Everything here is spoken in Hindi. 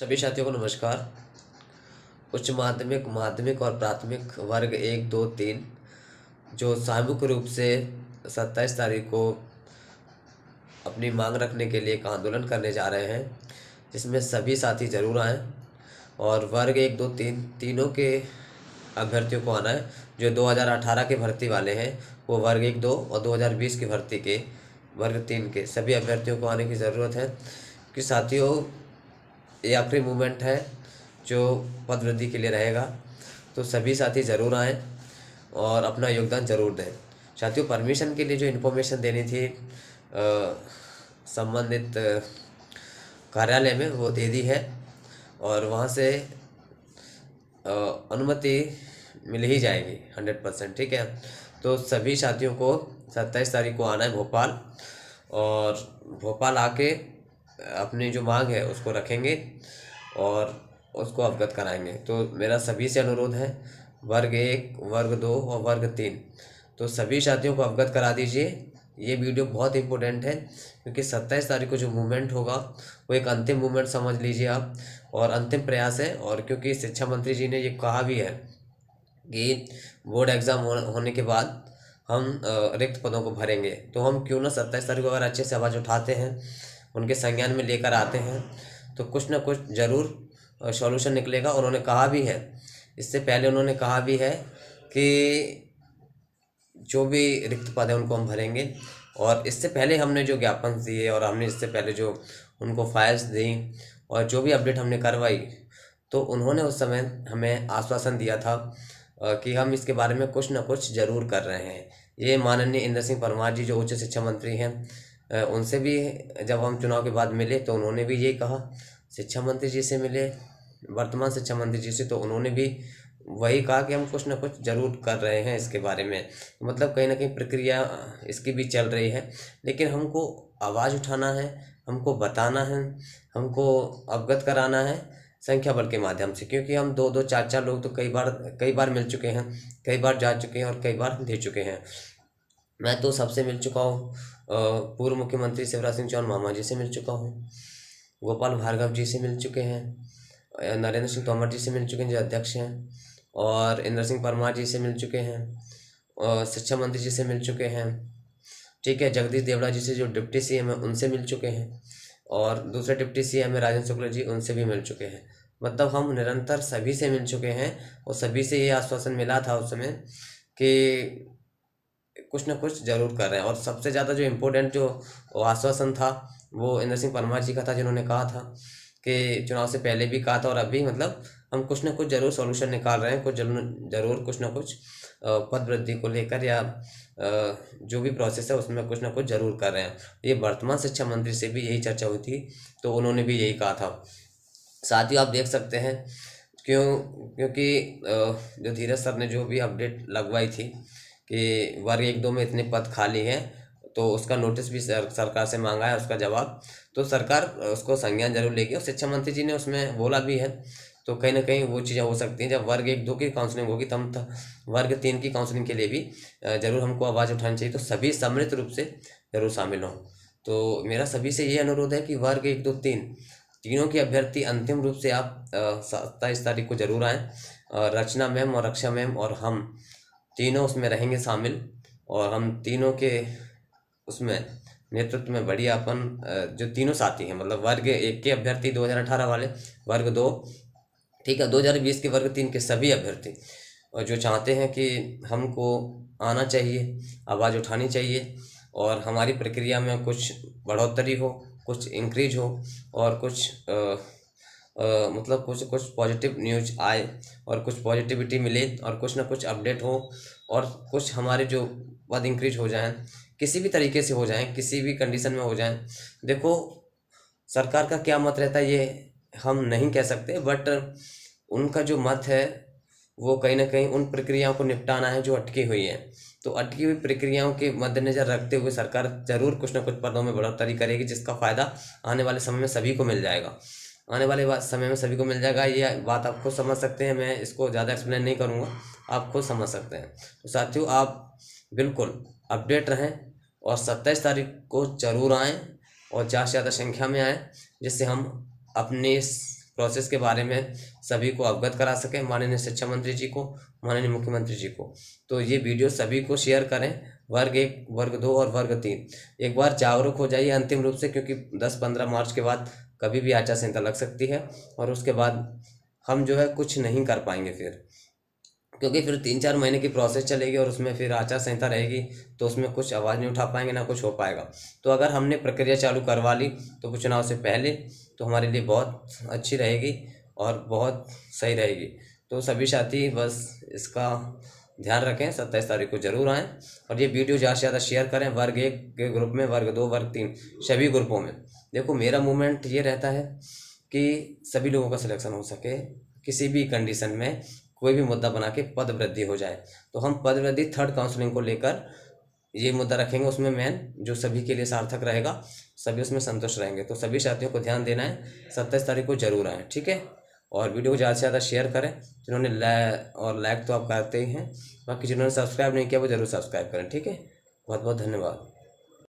सभी साथियों को नमस्कार। उच्च माध्यमिक माध्यमिक और प्राथमिक वर्ग एक, दो, तीन, जो सामूहिक रूप से सत्ताईस तारीख को अपनी मांग रखने के लिए एक आंदोलन करने जा रहे हैं, जिसमें सभी साथी ज़रूर आएँ और वर्ग एक, दो, तीन, तीनों के अभ्यर्थियों को आना है, जो 2018 के भर्ती वाले हैं, वो वर्ग एक, दो और 2020 की भर्ती के, वर्ग तीन के, सभी अभ्यर्थियों को आने की ज़रूरत है। कि साथियों ये आखिरी मूवमेंट है जो पद वृद्धि के लिए रहेगा। तो सभी साथी ज़रूर आएँ और अपना योगदान ज़रूर दें। साथियों परमिशन के लिए जो इन्फॉर्मेशन देनी थी संबंधित कार्यालय में, वो दे दी है और वहाँ से अनुमति मिल ही जाएगी हंड्रेड परसेंट ठीक है? तो सभी साथियों को सत्ताईस तारीख को आना है भोपाल और भोपाल आके अपनी जो मांग है उसको रखेंगे और उसको अवगत कराएँगे। तो मेरा सभी से अनुरोध है, वर्ग एक, वर्ग दो और वर्ग तीन तो सभी साथियों को अवगत करा दीजिए। ये वीडियो बहुत इंपॉर्टेंट है, क्योंकि सत्ताईस तारीख को जो मूवमेंट होगा, वो एक अंतिम मूवमेंट समझ लीजिए आप, और अंतिम प्रयास है। और क्योंकि शिक्षा मंत्री जी ने ये कहा भी है कि बोर्ड एग्ज़ाम होने के बाद हम रिक्त पदों को भरेंगे। तो हम क्यों ना सत्ताईस तारीख को अगर अच्छे से आवाज़ उठाते हैं उनके संज्ञान में लेकर आते हैं तो कुछ ना कुछ ज़रूर सॉल्यूशन निकलेगा और उन्होंने कहा भी है। इससे पहले उन्होंने कहा भी है कि जो भी रिक्त पद है उनको हम भरेंगे और इससे पहले हमने जो ज्ञापन दिए और हमने इससे पहले जो उनको फाइल्स दी और जो भी अपडेट हमने करवाई तो उन्होंने उस समय हमें आश्वासन दिया था कि हम इसके बारे में कुछ ना कुछ ज़रूर कर रहे हैं। ये माननीय इंद्र सिंह परमार जी, जो उच्च शिक्षा मंत्री हैं उनसे भी जब हम चुनाव के बाद मिले तो उन्होंने भी यही कहा। शिक्षा मंत्री जी से मिले, वर्तमान शिक्षा मंत्री जी से तो उन्होंने भी वही कहा कि हम कुछ ना कुछ ज़रूर कर रहे हैं इसके बारे में। मतलब कहीं ना कहीं प्रक्रिया इसकी भी चल रही है, लेकिन हमको आवाज़ उठाना है, हमको बताना है, हमको अवगत कराना है संख्या बल के माध्यम से, क्योंकि हम दो दो, चार चार लोग तो कई बार कई बार मिल चुके हैं, कई बार जा चुके हैं और कई बार दे चुके हैं। मैं तो सबसे मिल चुका हूँ पूर्व मुख्यमंत्री शिवराज सिंह चौहान मामा जी से मिल चुका हूँ। गोपाल भार्गव जी से मिल चुके हैं नरेंद्र सिंह तोमर जी से मिल चुके हैं, जो अध्यक्ष हैं, और इंद्र सिंह परमार जी से मिल चुके हैं और शिक्षा मंत्री जी से मिल चुके हैं, ठीक है, जगदीश देवड़ा जी से जो डिप्टी सी एम है, उनसे मिल चुके हैं, और दूसरे डिप्टी सी एम है, राजेंद्र शुक्ला जी, उनसे भी मिल चुके हैं। मतलब हम निरंतर सभी से मिल चुके हैं, और सभी से ये आश्वासन मिला था उस समय कि कुछ ना कुछ ज़रूर कर रहे हैं। और सबसे ज़्यादा जो इम्पोर्टेंट जो आश्वासन था, वो इंद्र सिंह परमार जी का था, जिन्होंने कहा था कि चुनाव से पहले भी कहा था और अभी मतलब हम कुछ ना कुछ ज़रूर सॉल्यूशन निकाल रहे हैं, कुछ ज़रूर कुछ ना कुछ पद वृद्धि को लेकर या जो भी प्रोसेस है, उसमें कुछ ना कुछ ज़रूर कर रहे हैं। ये वर्तमान शिक्षा मंत्री से भी यही चर्चा हुई थी तो उन्होंने भी यही कहा था। साथ ही आप देख सकते हैं, क्यों, क्योंकि जो धीरज सर ने जो भी अपडेट लगवाई थी कि वर्ग एक दो में इतने पद खाली हैं तो उसका नोटिस भी सर, सरकार से मांगा है उसका जवाब। तो सरकार उसको संज्ञान ज़रूर लेगी और शिक्षा मंत्री जी ने उसमें बोला भी है। तो कहीं ना कहीं वो चीज़ें हो सकती हैं जब वर्ग एक दो की काउंसलिंग होगी तब तो वर्ग तीन की काउंसलिंग के लिए भी ज़रूर हमको आवाज़ उठानी चाहिए। तो सभी सम्मिलित रूप से ज़रूर शामिल हों। तो मेरा सभी से ये अनुरोध है कि वर्ग एक दो तीन तीनों के अभ्यर्थी अंतिम रूप से आप सत्ताईस तारीख को ज़रूर आएँ। रचना मैम और रक्षा मैम और हम तीनों उसमें रहेंगे शामिल और हम तीनों के उसमें नेतृत्व में बढ़िया अपन जो तीनों साथी हैं मतलब वर्ग एक के अभ्यर्थी 2018 वाले वर्ग दो ठीक है 2020 के वर्ग तीन के सभी अभ्यर्थी। और जो चाहते हैं कि हमको आना चाहिए आवाज़ उठानी चाहिए और हमारी प्रक्रिया में कुछ बढ़ोतरी हो कुछ इंक्रीज हो और कुछ आ, मतलब कुछ कुछ पॉजिटिव न्यूज़ आए और कुछ पॉजिटिविटी मिले और कुछ ना कुछ अपडेट हो और कुछ हमारे जो पद इंक्रीज हो जाएँ, किसी भी तरीके से हो जाएँ, किसी भी कंडीशन में हो जाएँ। देखो, सरकार का क्या मत रहता है, ये हम नहीं कह सकते बट उनका जो मत है, वो कहीं ना कहीं उन प्रक्रियाओं को निपटाना है जो अटकी हुई है। तो अटकी हुई प्रक्रियाओं के मद्देनज़र रखते हुए सरकार ज़रूर कुछ ना कुछ पदों में बढ़ोतरी करेगी, जिसका फ़ायदा आने वाले समय में सभी को मिल जाएगा। आने वाले समय में सभी को मिल जाएगा। ये बात आप खुद समझ सकते हैं, मैं इसको ज़्यादा एक्सप्लेन नहीं करूँगा। आप खुद समझ सकते हैं। तो साथियों, आप बिल्कुल अपडेट रहें और सत्ताईस तारीख को ज़रूर आएँ और ज़्यादा से ज़्यादा संख्या में आएँ, जिससे हम अपने प्रोसेस के बारे में सभी को अवगत करा सकें, माननीय शिक्षा मंत्री जी को, माननीय मुख्यमंत्री जी को। तो ये वीडियो सभी को शेयर करें, वर्ग एक, वर्ग दो और वर्ग तीन। एक बार जागरूक हो जाइए अंतिम रूप से, क्योंकि दस पंद्रह मार्च के बाद कभी भी आचार संहिता लग सकती है, और उसके बाद हम जो है कुछ नहीं कर पाएँगे फिर। क्योंकि फिर तीन चार महीने की प्रोसेस चलेगी और उसमें फिर आचार संहिता रहेगी तो उसमें कुछ आवाज़ नहीं उठा पाएँगे, ना कुछ हो पाएगा। तो अगर हमने प्रक्रिया चालू करवा ली तो चुनाव से पहले तो हमारे लिए बहुत अच्छी रहेगी और बहुत सही रहेगी। तो सभी साथी, बस इसका ध्यान रखें, सत्ताईस तारीख को ज़रूर आएँ और ये वीडियो ज़्यादा से ज़्यादा शेयर करें, वर्ग एक के ग्रुप में, वर्ग दो, वर्ग तीन, सभी ग्रुपों में। देखो, मेरा मूवमेंट ये रहता है कि सभी लोगों का सिलेक्शन हो सके, किसी भी कंडीशन में कोई भी मुद्दा बना के पद वृद्धि हो जाए। तो हम पद वृद्धि थर्ड काउंसलिंग को लेकर ये मुद्दा रखेंगे। उसमें मेन जो सभी के लिए सार्थक रहेगा, सभी उसमें संतुष्ट रहेंगे। तो सभी साथियों को ध्यान देना है, सत्ताईस तारीख को ज़रूर आए, ठीक है? और वीडियो को ज़्यादा से ज़्यादा शेयर करें, जिन्होंने लाइक और लाइक तो आप करते ही हैं। बाकी जिन्होंने सब्सक्राइब नहीं किया, वो ज़रूर सब्सक्राइब करें, ठीक है? बहुत बहुत धन्यवाद।